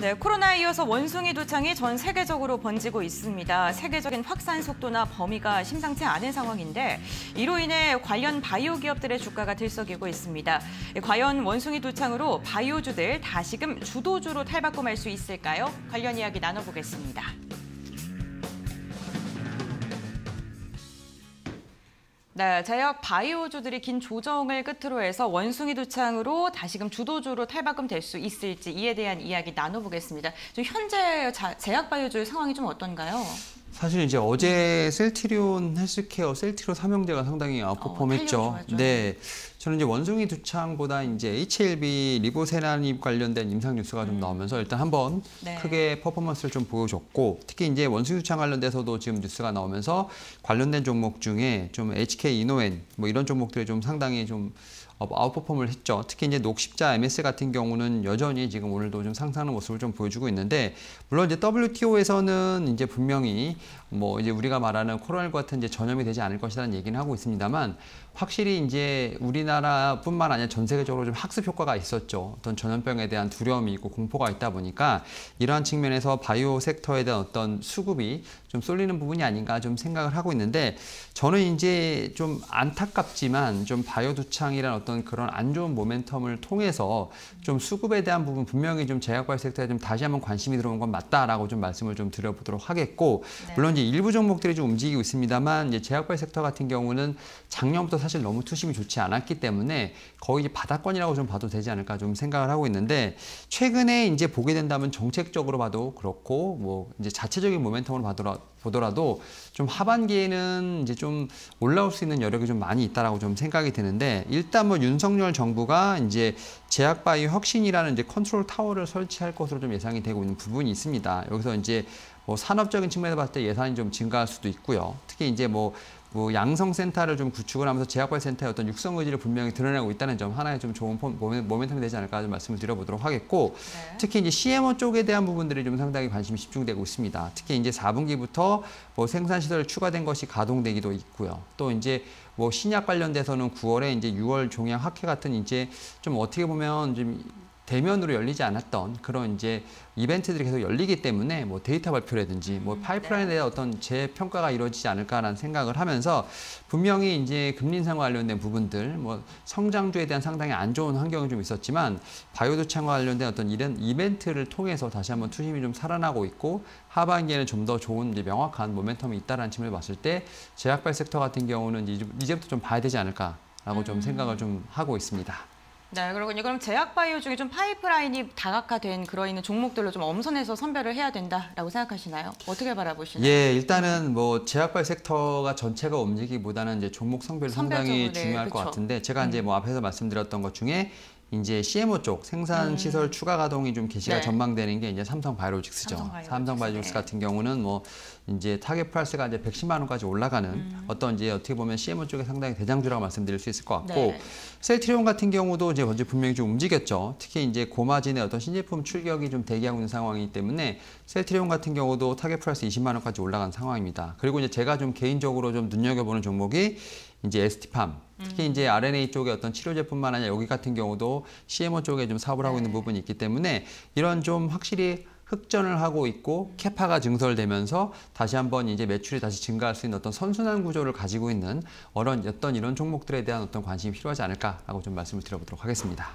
네, 코로나에 이어서 원숭이 두창이 전 세계적으로 번지고 있습니다. 세계적인 확산 속도나 범위가 심상치 않은 상황인데 이로 인해 관련 바이오 기업들의 주가가 들썩이고 있습니다. 과연 원숭이 두창으로 바이오주들 다시금 주도주로 탈바꿈할 수 있을까요? 관련 이야기 나눠보겠습니다. 네, 제약 바이오주들이 긴 조정을 끝으로 해서 원숭이 두창으로 다시금 주도주로 탈바꿈 될 수 있을지 이에 대한 이야기 나눠보겠습니다. 좀 현재 자, 제약 바이오주의 상황이 좀 어떤가요? 사실 이제 어제 셀트리온 헬스케어, 셀트리온 삼형제가 상당히 아웃퍼폼했죠. 어, 네, 저는 이제 원숭이 두창보다 이제 HLB 리보세라닙 관련된 임상 뉴스가 좀 나오면서 일단 한번 네. 크게 퍼포먼스를 좀 보여줬고 특히 이제 원숭이 두창 관련돼서도 지금 뉴스가 나오면서 관련된 종목 중에 좀 HK 이노엔 뭐 이런 종목들이 좀 상당히 좀 어, 아웃퍼폼을 했죠. 특히 이제 녹십자 MS 같은 경우는 여전히 지금 오늘도 좀 상승하는 모습을 좀 보여주고 있는데 물론 이제 WTO에서는 이제 분명히 뭐 이제 우리가 말하는 코로나19 같은 이제 전염이 되지 않을 것이라는 얘기는 하고 있습니다만 확실히 이제 우리나라뿐만 아니라 전 세계적으로 좀 학습 효과가 있었죠. 어떤 전염병에 대한 두려움이 있고 공포가 있다 보니까 이러한 측면에서 바이오 섹터에 대한 어떤 수급이 좀 쏠리는 부분이 아닌가 좀 생각을 하고 있는데 저는 이제 좀 안타깝지만 좀 바이오 두창이라는 어떤 그런 안 좋은 모멘텀을 통해서 좀 수급에 대한 부분 분명히 좀 제약바이오 섹터에 좀 다시 한번 관심이 들어온 건 맞다라고 좀 말씀을 좀 드려보도록 하겠고 네. 물론 이제 일부 종목들이 좀 움직이고 있습니다만 이제 제약바이오 섹터 같은 경우는 작년부터 사실 너무 투심이 좋지 않았기 때문에 거의 이제 바닥권이라고 좀 봐도 되지 않을까 좀 생각을 하고 있는데 최근에 이제 보게 된다면 정책적으로 봐도 그렇고 뭐 이제 자체적인 모멘텀으로 봐더라 보더라도 좀 하반기에는 이제 좀 올라올 수 있는 여력이 좀 많이 있다라고 좀 생각이 드는데 일단 뭐 윤석열 정부가 이제 제약바이오 혁신이라는 이제 컨트롤 타워를 설치할 것으로 좀 예상이 되고 있는 부분이 있습니다. 여기서 이제 뭐 산업적인 측면에서 봤을 때 예산이 좀 증가할 수도 있고요. 특히 이제 뭐, 뭐 양성센터를 좀 구축을 하면서 제약발센터의 어떤 육성 의지를 분명히 드러내고 있다는 점 하나의 좀 좋은 모멘텀이 되지 않을까 좀 말씀을 드려보도록 하겠고 네. 특히 이제 CMO 쪽에 대한 부분들이 좀 상당히 관심이 집중되고 있습니다. 특히 이제 4분기부터 뭐 생산 시설 추가된 것이 가동되기도 있고요. 또 이제 뭐 신약 관련돼서는 9월에 이제 6월 종양 학회 같은 이제 좀 어떻게 보면 좀 대면으로 열리지 않았던 그런 이제 이벤트들이 계속 열리기 때문에 뭐 데이터 발표라든지 뭐 파이프라인에 대한 어떤 재평가가 이루어지지 않을까라는 생각을 하면서 분명히 이제 금리 인상과 관련된 부분들 뭐 성장주에 대한 상당히 안 좋은 환경이 좀 있었지만 바이오도창과 관련된 어떤 이런 이벤트를 통해서 다시 한번 투심이 좀 살아나고 있고 하반기에는 좀 더 좋은 이제 명확한 모멘텀이 있다라는 측면을 봤을 때 제약발 섹터 같은 경우는 이제- 이제부터 좀 봐야 되지 않을까라고 좀 생각을 좀 하고 있습니다. 네, 그렇군요. 그럼 제약 바이오 중에 좀 파이프라인이 다각화된 그러 있는 종목들로 좀 엄선해서 선별을 해야 된다라고 생각하시나요? 어떻게 바라보시나요? 예, 일단은 뭐 제약발 섹터가 전체가 움직이기보다는 이제 종목 성별이 상당히 선별적으로, 네, 중요할 것 그쵸. 같은데 제가 이제 뭐 앞에서 말씀드렸던 것 중에 이제 CMO 쪽 생산 시설 추가 가동이 좀 개시가 음. 네. 전망되는 게 이제 삼성 바이오로직스죠. 삼성 바이오로직스, 삼성 바이오로직스 네. 같은 경우는 뭐 이제 target price가 이제 110만 원까지 올라가는 음. 어떤 이제 어떻게 보면 CMO 쪽에 상당히 대장주라고 말씀드릴 수 있을 것 같고 네. 셀트리온 같은 경우도 이제 먼저 분명히 좀 움직였죠. 특히 이제 고마진의 어떤 신제품 출격이 좀 대기하고 있는 상황이기 때문에 셀트리온 같은 경우도 target price 20만 원까지 올라간 상황입니다. 그리고 이제 제가 좀 개인적으로 좀 눈여겨보는 종목이 이제 ST팜 특히 음. 이제 RNA 쪽의 어떤 치료제뿐만 아니라 여기 같은 경우도 CMO 쪽에 좀 사업을 하고 있는 네. 부분이 있기 때문에 이런 좀 확실히 흑전을 하고 있고 캐파가 증설되면서 다시 한번 이제 매출이 다시 증가할 수 있는 어떤 선순환 구조를 가지고 있는 어떤 이런 종목들에 대한 어떤 관심이 필요하지 않을까라고 좀 말씀을 드려보도록 하겠습니다.